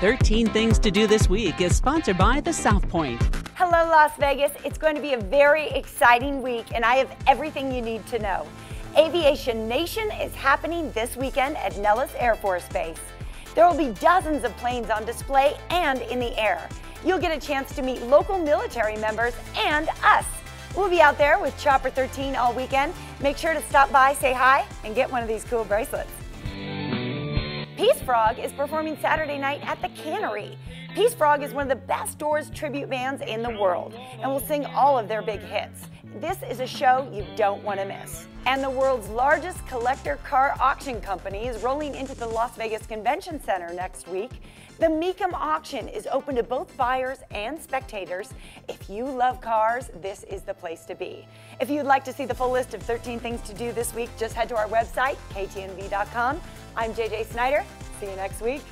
13 Things to Do This Week is sponsored by the South Point. Hello, Las Vegas. It's going to be a very exciting week, and I have everything you need to know. Aviation Nation is happening this weekend at Nellis Air Force Base. There will be dozens of planes on display and in the air. You'll get a chance to meet local military members and us. We'll be out there with Chopper 13 all weekend. Make sure to stop by, say hi, and get one of these cool bracelets. Frog is performing Saturday night at the Cannery. Peace Frog is one of the best Doors tribute bands in the world and will sing all of their big hits. This is a show you don't want to miss. And the world's largest collector car auction company is rolling into the Las Vegas Convention Center next week. The Mecum auction is open to both buyers and spectators. If you love cars, this is the place to be. If you'd like to see the full list of 13 things to do this week, just head to our website, ktnv.com. I'm JJ Snyder. See you next week.